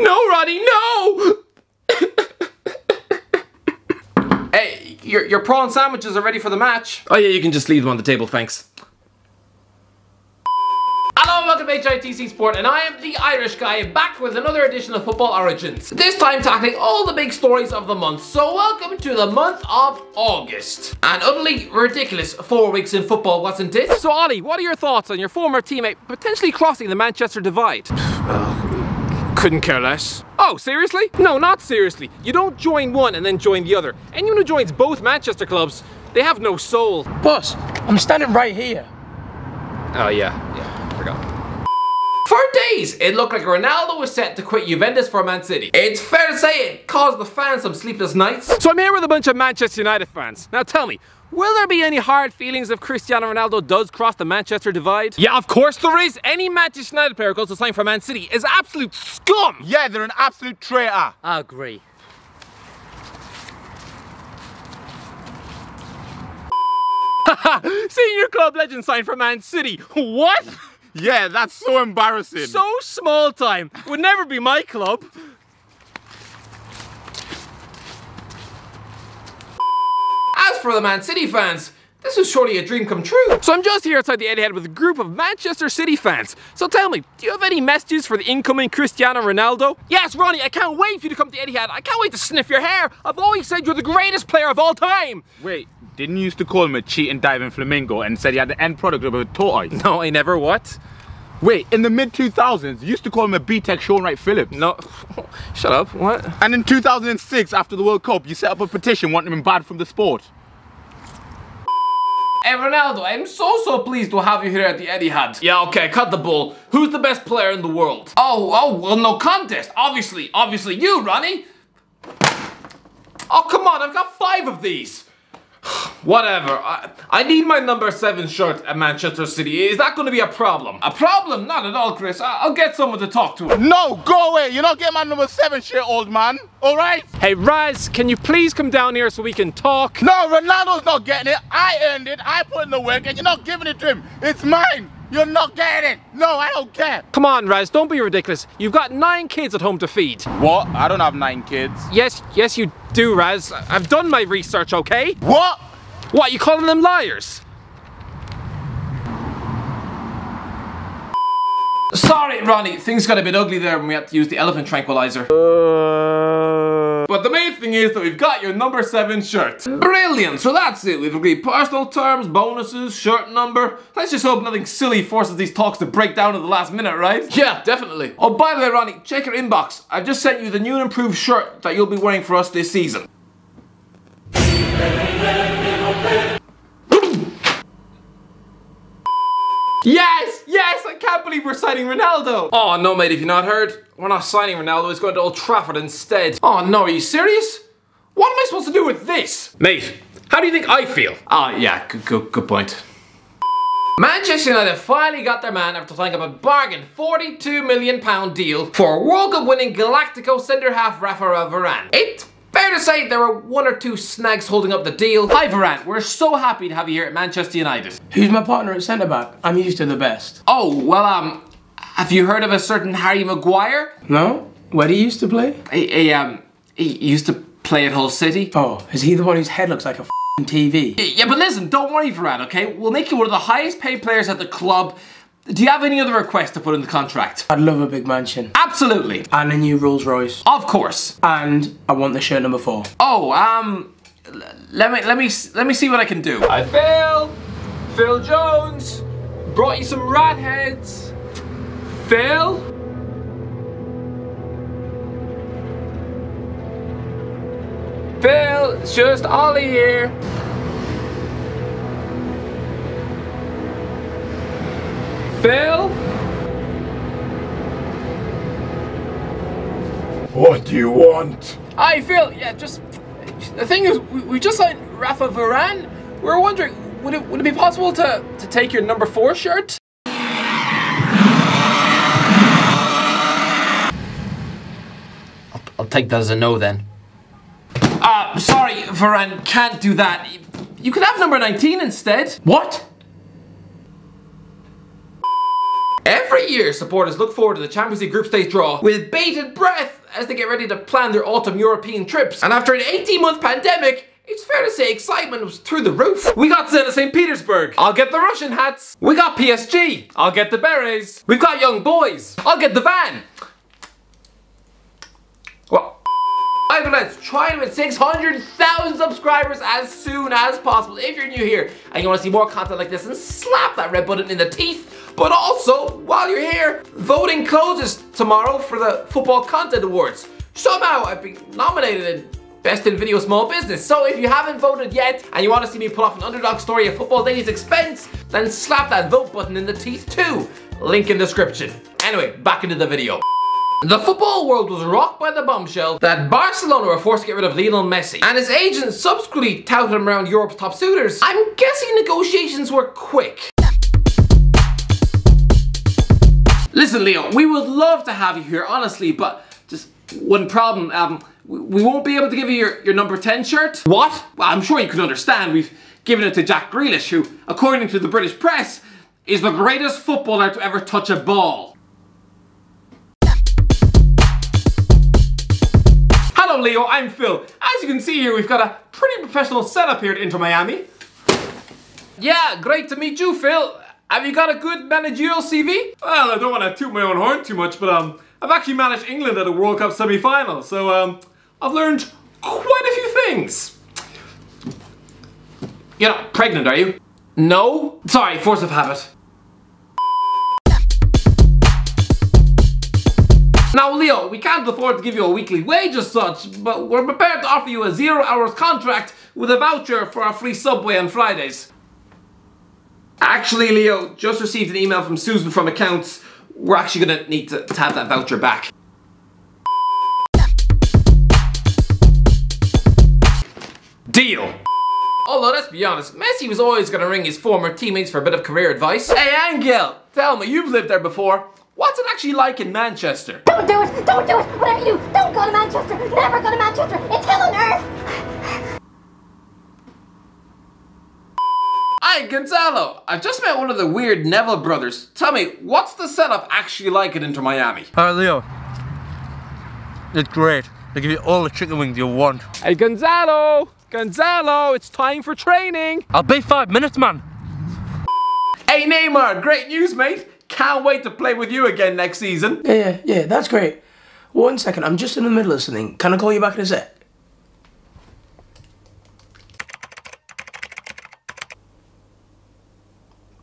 No, Ronnie, no! hey, your, your prawn sandwiches are ready for the match. Oh yeah, you can just leave them on the table, thanks. Hello, welcome to HITC Sport, and I am the Irish guy back with another edition of Football Origins. This time tackling all the big stories of the month. So welcome to the month of August. An utterly ridiculous four weeks in football, wasn't it? So Ollie, what are your thoughts on your former teammate potentially crossing the Manchester divide? Couldn't care less. Oh, seriously? No, not seriously. You don't join one and then join the other. Anyone who joins both Manchester clubs, they have no soul. Boss, I'm standing right here. Oh yeah, yeah, forgot. For days, it looked like Ronaldo was set to quit Juventus for Man City. It's fair to say it caused the fans some sleepless nights. So I'm here with a bunch of Manchester United fans. Now tell me, Will there be any hard feelings if Cristiano Ronaldo does cross the Manchester divide? Yeah, of course there is. Any Manchester United player goes to sign for Man City is absolute scum. Yeah, they're an absolute traitor. I agree. Senior club legend signed for Man City. What? Yeah, that's so embarrassing. So small time. Would never be my club. As for the Man City fans, this is surely a dream come true. So I'm just here outside the Etihad with a group of Manchester City fans. So tell me, do you have any messages for the incoming Cristiano Ronaldo? Yes, Ronnie, I can't wait for you to come to the Etihad. I can't wait to sniff your hair. I've always said you're the greatest player of all time. Wait, didn't you used to call him a cheating diving flamingo and said he had the end product of a tortoise? No, I never what? Wait, in the mid 2000s, you used to call him a B-Tech Shaun Wright Phillips. No, shut up, what? And in 2006, after the World Cup, you set up a petition wanting him banned from the sport. Hey Ronaldo, I'm so so pleased to have you here at the Etihad. Yeah, okay, cut the bull. Who's the best player in the world? Oh, oh, well, no contest. Obviously, obviously you, Ronnie. Oh, come on, I've got five of these. Whatever. I, I, need my number seven shirt at Manchester City. Is that going to be a problem? A problem? Not at all, Chris. I, will get someone to talk to him. No, go away. You're not getting my number seven shirt, old man. All right? Hey, Raz, can you please come down here so we can talk? No, Ronaldo's not getting it. I earned it. I put in the work, and you're not giving it to him. It's mine. You're not getting it. No, I don't care. Come on, Raz, don't be ridiculous. You've got nine kids at home to feed. What? I don't have nine kids. Yes, yes you do, Raz. I've done my research, okay? What? What, you calling them liars? Sorry, Ronnie, things got a bit ugly there when we had to use the elephant tranquilizer. Uh... But the main thing is that we've got your number 7 shirt. Brilliant, so that's it. We've agreed personal terms, bonuses, shirt number. Let's just hope nothing silly forces these talks to break down at the last minute, right? Yeah, definitely. Oh, by the way, Ronnie, check your inbox. I've just sent you the new and improved shirt that you'll be wearing for us this season. Yes! Yes! I can't believe we're signing Ronaldo! Oh no mate, if you're not heard, we're not signing Ronaldo, he's going to Old Trafford instead. Oh no, are you serious? What am I supposed to do with this? Mate, how do you think I feel? Ah, oh, yeah, good, good, good point. Manchester United finally got their man after tying up a bargain £42 million deal for World Cup winning Galactico centre half Rafael Varane. It Fair to say there were one or two snags holding up the deal. Hi Varane, we're so happy to have you here at Manchester United. Who's my partner at centre back? I'm used to the best. Oh, well um, have you heard of a certain Harry Maguire? No? Where did he used to play? He, he um, he used to play at Hull City. Oh, is he the one whose head looks like a TV? Yeah, but listen, don't worry Varane, okay? We'll make you one of the highest paid players at the club do you have any other requests to put in the contract? I'd love a big mansion. Absolutely. And a new Rolls Royce. Of course. And I want the shirt number four. Oh, um, let me let me let me see what I can do. I Phil. Phil Jones brought you some rat heads. Phil. Phil, it's just Ollie here. Phil? What do you want? Hi, Phil. Yeah, just the thing is, we, we just signed Rafa Varane. We were wondering, would it would it be possible to to take your number four shirt? I'll, I'll take that as a no then. Uh, sorry, Varane, can't do that. You could have number 19 instead. What? Every Every year, supporters look forward to the Champions League group stage draw with bated breath as they get ready to plan their autumn European trips. And after an 18 month pandemic, it's fair to say excitement was through the roof. We got Zenit St. Petersburg. I'll get the Russian hats. We got PSG. I'll get the berets. We've got young boys. I'll get the van. Well, let's try to hit 600,000 subscribers as soon as possible. If you're new here and you want to see more content like this, then slap that red button in the teeth. But also, while you're here, voting closes tomorrow for the Football Content Awards. Somehow I've been nominated in Best in Video Small Business. So if you haven't voted yet and you want to see me pull off an underdog story at Football Daily's expense, then slap that vote button in the teeth too. Link in description. Anyway, back into the video. The football world was rocked by the bombshell that Barcelona were forced to get rid of Lionel Messi, and his agent subsequently touted him around Europe's top suitors. I'm guessing negotiations were quick. Listen, Leo, we would love to have you here, honestly, but just one problem. Um, we won't be able to give you your, your number 10 shirt. What? Well, I'm sure you can understand. We've given it to Jack Grealish, who, according to the British press, is the greatest footballer to ever touch a ball. Hello Leo, I'm Phil. As you can see here, we've got a pretty professional setup here at Inter Miami. Yeah, great to meet you, Phil. Have you got a good managerial CV? Well, I don't want to toot my own horn too much, but um, I've actually managed England at a World Cup semi-final, so um, I've learned quite a few things. You're not pregnant, are you? No? Sorry, force of habit. Now Leo, we can't afford to give you a weekly wage as such, but we're prepared to offer you a zero hours contract with a voucher for a free Subway on Fridays. Actually Leo, just received an email from Susan from accounts. We're actually gonna need to, to have that voucher back. Deal. Although, let's be honest, Messi was always going to ring his former teammates for a bit of career advice. Hey, Angel, tell me, you've lived there before. What's it actually like in Manchester? Don't do it! Don't do it! Whatever you do, don't go to Manchester! Never go to Manchester! It's hell on earth! Hi, Gonzalo. I just met one of the weird Neville brothers. Tell me, what's the setup actually like at Inter Miami? Hi, Leo. It's great. They give you all the chicken wings you want. Hey, Gonzalo! Gonzalo, it's time for training. I'll be five minutes, man. Hey, Neymar, great news, mate. Can't wait to play with you again next season. Yeah, yeah, yeah, that's great. One second, I'm just in the middle of something. Can I call you back in a sec?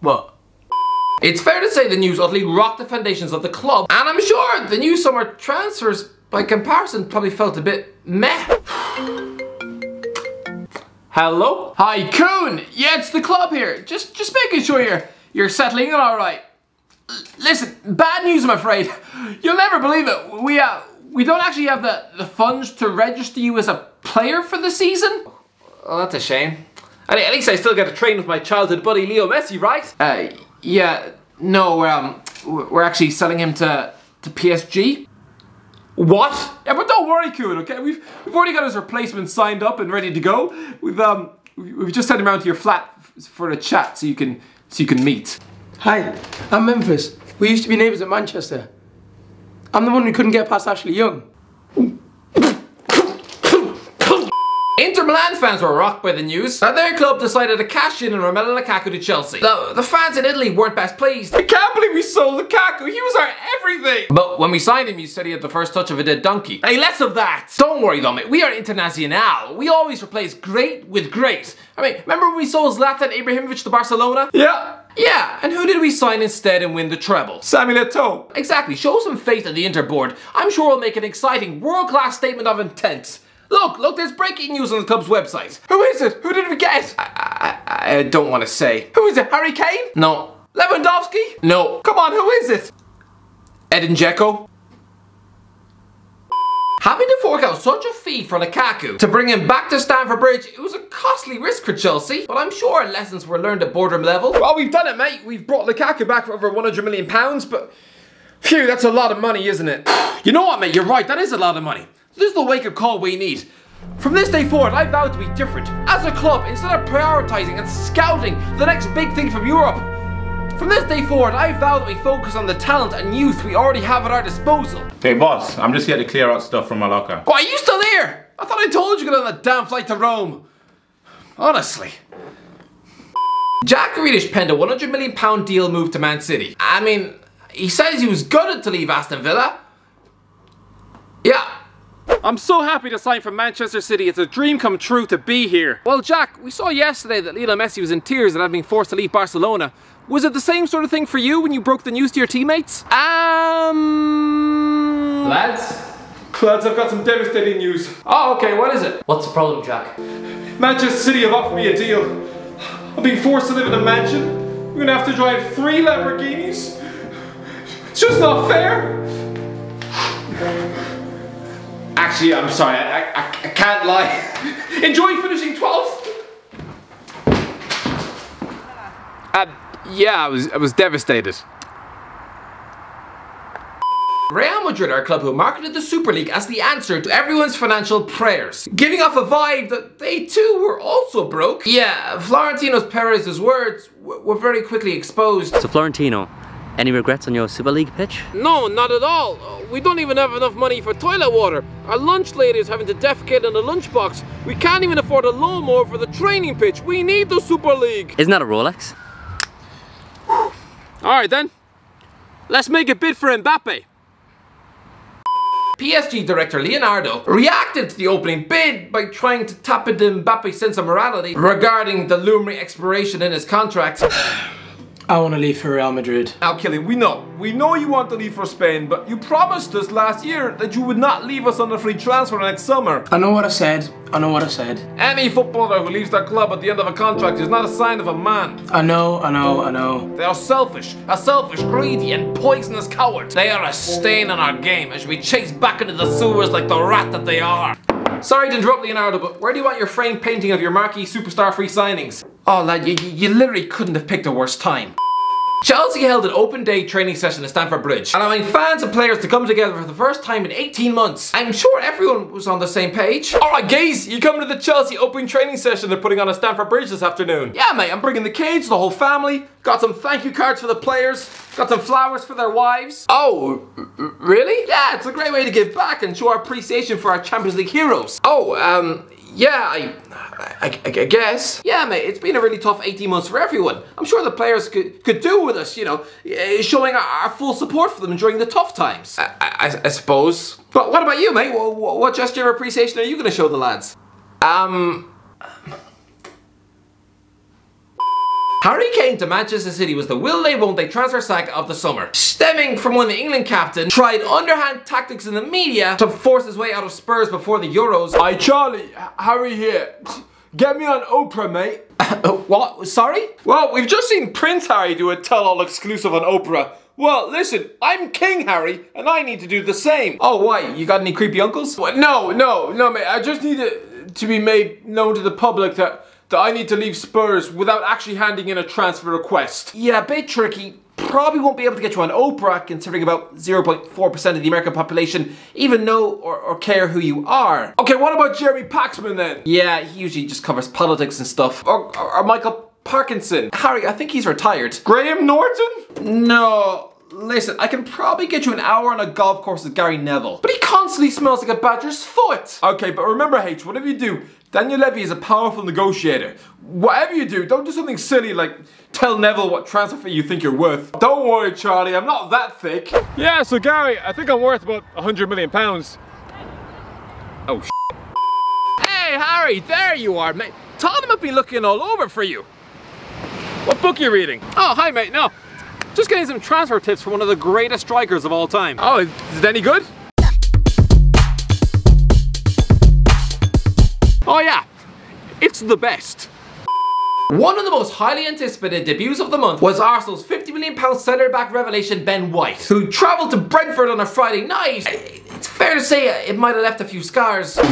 What? It's fair to say the news utterly rocked the foundations of the club, and I'm sure the new summer transfers, by comparison, probably felt a bit meh. Hello? Hi, Kun! Yeah, it's the club here. Just just making sure you're, you're settling in alright. Listen, bad news I'm afraid. You'll never believe it. We uh, we don't actually have the, the funds to register you as a player for the season. Oh, that's a shame. At, at least I still get to train with my childhood buddy Leo Messi, right? Uh, yeah, no, um, we're actually selling him to, to PSG. What? Yeah, but don't worry, Kun, okay? We've, we've already got his replacement signed up and ready to go. We've, um, we've just sent him around to your flat for a chat so you can, so you can meet. Hi, I'm Memphis. We used to be neighbours at Manchester. I'm the one who couldn't get past Ashley Young. Milan fans were rocked by the news that their club decided to cash in on Romelu Lukaku to Chelsea. The, the fans in Italy weren't best pleased. I can't believe we sold Lukaku. He was our everything. But when we signed him, you said he had the first touch of a dead donkey. Hey, less of that. Don't worry though, mate. We are international. We always replace great with great. I mean, remember when we sold Zlatan Ibrahimovic to Barcelona? Yeah. Yeah, and who did we sign instead and win the treble? Samuel Eto'o. Exactly, show some faith in the Inter board. I'm sure we'll make an exciting, world-class statement of intent. Look, look, there's breaking news on the club's website. Who is it? Who did we get? I, I, I don't want to say. Who is it? Harry Kane? No. Lewandowski? No. Come on, who is it? Edin Dzeko? Having to fork out such a fee for Lukaku to bring him back to Stamford Bridge, it was a costly risk for Chelsea, but I'm sure lessons were learned at boardroom level. Well, we've done it, mate. We've brought Lukaku back for over 100 million pounds, but phew, that's a lot of money, isn't it? You know what, mate? You're right. That is a lot of money. This is the wake-up call we need. From this day forward, I vow to be different. As a club, instead of prioritising and scouting the next big thing from Europe, From this day forward, I vow that we focus on the talent and youth we already have at our disposal. Hey boss, I'm just here to clear out stuff from my locker. Why, are you still here? I thought I told you to get on that damn flight to Rome. Honestly. Jack Grealish penned a 100 million pound deal move to Man City. I mean, he says he was gutted to leave Aston Villa. Yeah. I'm so happy to sign for Manchester City. It's a dream come true to be here. Well, Jack, we saw yesterday that Lionel Messi was in tears at having been forced to leave Barcelona. Was it the same sort of thing for you when you broke the news to your teammates? Um... Lads? Lads, I've got some devastating news. Oh, okay, what is it? What's the problem, Jack? Manchester City have offered me a deal. I'm being forced to live in a mansion. I'm gonna have to drive three Lamborghinis. It's just not fair. Actually, I'm sorry, I, I, I can't lie. Enjoy finishing 12th? Uh, yeah, I was, I was devastated. Real Madrid are a club who marketed the Super League as the answer to everyone's financial prayers, giving off a vibe that they too were also broke. Yeah, Florentino Perez's words were very quickly exposed. So Florentino, any regrets on your Super League pitch? No, not at all. We don't even have enough money for toilet water. Our lunch lady is having to defecate in the lunchbox. We can't even afford a lawnmower for the training pitch. We need the Super League. Isn't that a Rolex? Alright then. Let's make a bid for Mbappe. PSG director Leonardo reacted to the opening bid by trying to tap into Mbappe's sense of morality regarding the looming expiration in his contract. I want to leave for Real Madrid. Now, Killy, we know. We know you want to leave for Spain, but you promised us last year that you would not leave us on a free transfer next summer. I know what I said. I know what I said. Any footballer who leaves their club at the end of a contract is not a sign of a man. I know, I know, I know. They are selfish, a selfish, greedy, and poisonous coward. They are a stain on our game as we chase back into the sewers like the rat that they are. Sorry to interrupt, Leonardo, but where do you want your framed painting of your marquee superstar free signings? Oh, lad, you, you literally couldn't have picked a worse time. Chelsea held an open day training session at Stamford Bridge, allowing fans and players to come together for the first time in 18 months. I'm sure everyone was on the same page. Alright guys, you coming to the Chelsea open training session they're putting on at Stamford Bridge this afternoon? Yeah mate, I'm bringing the kids, the whole family, got some thank you cards for the players, got some flowers for their wives. Oh, really? Yeah, it's a great way to give back and show our appreciation for our Champions League heroes. Oh, um, yeah, I, I, I, guess. Yeah, mate, it's been a really tough 18 months for everyone. I'm sure the players could, could do with us, you know, eh, showing our, our full support for them during the tough times. I, I, I suppose. But what about you, mate? What, what gesture of appreciation are you going to show the lads? Um... Harry Kane to Manchester City was the will they won't they transfer saga of the summer, stemming from when the England captain tried underhand tactics in the media to force his way out of Spurs before the Euros. Hi Charlie, Harry here. Get me on Oprah, mate. what? Sorry? Well, we've just seen Prince Harry do a tell-all exclusive on Oprah. Well, listen, I'm King Harry, and I need to do the same. Oh, why? You got any creepy uncles? What? No, no, no, mate. I just need it to be made known to the public that that I need to leave Spurs without actually handing in a transfer request. Yeah, a bit tricky. Probably won't be able to get you on Oprah, considering about 0.4% of the American population even know or, or, care who you are. Okay, what about Jeremy Paxman then? Yeah, he usually just covers politics and stuff. Or, or, or Michael Parkinson. Harry, I think he's retired. Graham Norton? No. Listen, I can probably get you an hour on a golf course with Gary Neville. But he constantly smells like a badger's foot. Okay, but remember H, whatever you do, Daniel Levy is a powerful negotiator. Whatever you do, don't do something silly like tell Neville what transfer fee you think you're worth. Don't worry, Charlie, I'm not that thick. Yeah, so Gary, I think I'm worth about 100 million pounds. Oh, sh Hey, Harry, there you are, mate. Tottenham have been looking all over for you. What book are you reading? Oh, hi, mate. No, just getting some transfer tips from one of the greatest strikers of all time. Oh, is it any good? Oh yeah, it's the best. One of the most highly anticipated debuts of the month was Arsenal's £50 million centre-back revelation Ben White, who travelled to Brentford on a Friday night. It's fair to say it might have left a few scars. Hey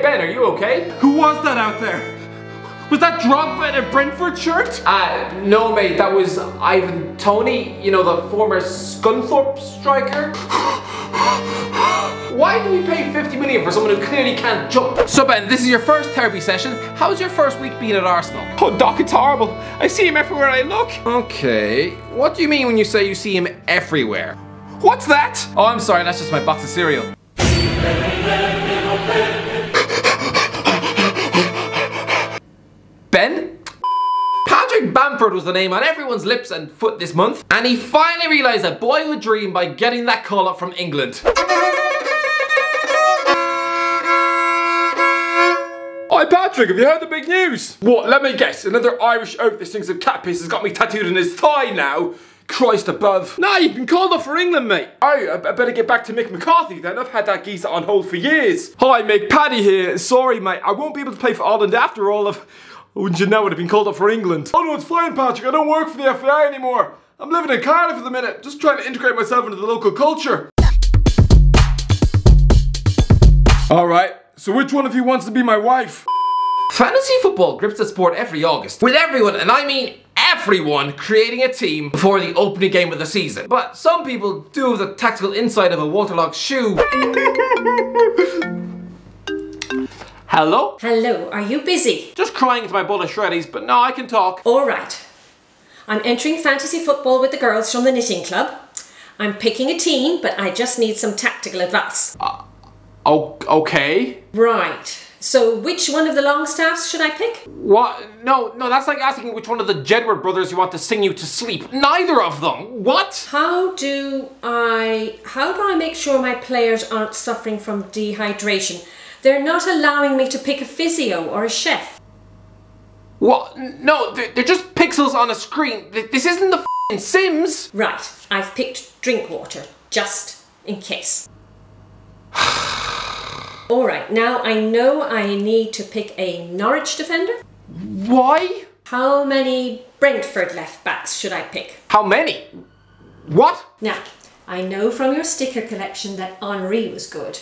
Ben, are you okay? Who was that out there? Was that Drogba in a Brentford shirt? Uh, no mate, that was Ivan Toney, you know, the former Scunthorpe striker. Why do we pay 50 million for someone who clearly can't jump? So Ben, this is your first therapy session. How's your first week being at Arsenal? Oh, Doc, it's horrible. I see him everywhere I look. Okay, what do you mean when you say you see him everywhere? What's that? Oh, I'm sorry, that's just my box of cereal. ben? Patrick Bamford was the name on everyone's lips and foot this month, and he finally realised a boyhood dream by getting that call up from England. Patrick, have you heard the big news? What, let me guess, another Irish oaf that sings of cat piss has got me tattooed on his thigh now? Christ above. Nah, you've been called up for England, mate. Oh, I, I better get back to Mick McCarthy then. I've had that geezer on hold for years. Hi Mick, Paddy here. Sorry mate, I won't be able to play for Ireland after all of... Wouldn't you know it, I've been called up for England. Oh no, it's fine Patrick, I don't work for the FAI anymore. I'm living in Cardiff for the minute, just trying to integrate myself into the local culture. Alright, so which one of you wants to be my wife? Fantasy football grips the sport every August, with everyone, and I mean everyone, creating a team before the opening game of the season. But some people do have the tactical insight of a waterlogged shoe. Hello? Hello, are you busy? Just crying into my bowl of shreddies, but no, I can talk. All right. I'm entering fantasy football with the girls from the knitting club. I'm picking a team, but I just need some tactical advice. Oh, okay. Right. So, which one of the Longstaffs should I pick? What? No, no, that's like asking which one of the Jedward brothers you want to sing you to sleep. Neither of them. What? How do I how do I make sure my players aren't suffering from dehydration? They're not allowing me to pick a physio or a chef. What? No, they're, they're just pixels on a screen. This isn't the f***ing Sims. Right, I've picked drink water, just in case. Alright, now I know I need to pick a Norwich defender. Why? How many Brentford left backs should I pick? How many? What? Now, I know from your sticker collection that Henri was good,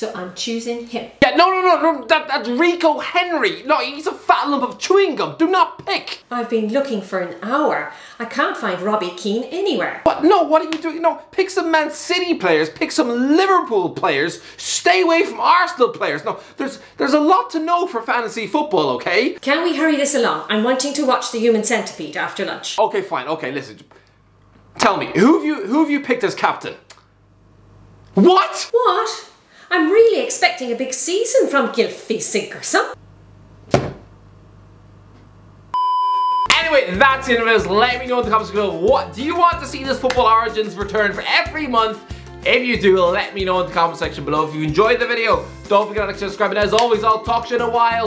so I'm choosing him. Yeah, no, no, no, no, that, that's Rico Henry. No, he's a fat lump of chewing gum. Do not pick. I've been looking for an hour. I can't find Robbie Keane anywhere. But no, what are you doing? No, pick some Man City players, pick some Liverpool players, stay away from Arsenal players. No, there's there's a lot to know for fantasy football, okay? Can we hurry this along? I'm wanting to watch the human centipede after lunch. Okay, fine. Okay, listen. Tell me, who have you who have you picked as captain? What? What? I'm really expecting a big season from Gylfi Sigurdsson. Anyway, that's it, videos. Let me know in the comments below. What do you want to see this Football Origins return for every month? If you do, let me know in the comment section below. If you enjoyed the video, don't forget to like, subscribe, and as always, I'll talk to you in a while.